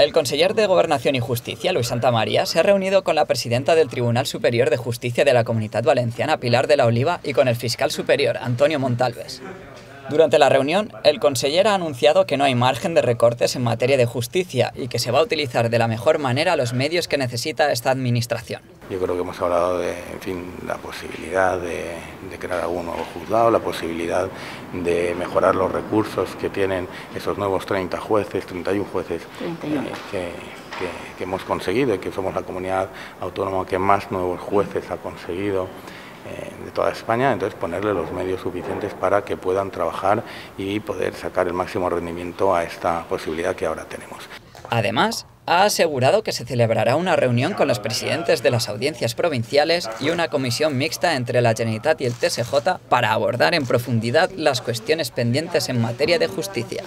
El conseller de Gobernación y Justicia, Luis Santamaría, se ha reunido con la presidenta del Tribunal Superior de Justicia de la Comunidad Valenciana, Pilar de la Oliva, y con el fiscal superior, Antonio Montalves. Durante la reunión, el conseller ha anunciado que no hay margen de recortes en materia de justicia y que se va a utilizar de la mejor manera los medios que necesita esta administración. Yo creo que hemos hablado de en fin, la posibilidad de, crear algún nuevo juzgado, la posibilidad de mejorar los recursos que tienen esos nuevos 30 jueces, 31 jueces eh, que, hemos conseguido y que somos la comunidad autónoma que más nuevos jueces ha conseguido eh, de toda España, entonces ponerle los medios suficientes para que puedan trabajar y poder sacar el máximo rendimiento a esta posibilidad que ahora tenemos. Además, ha asegurado que se celebrará una reunión con los presidentes de las audiencias provinciales y una comisión mixta entre la Generalitat y el TSJ para abordar en profundidad las cuestiones pendientes en materia de justicia.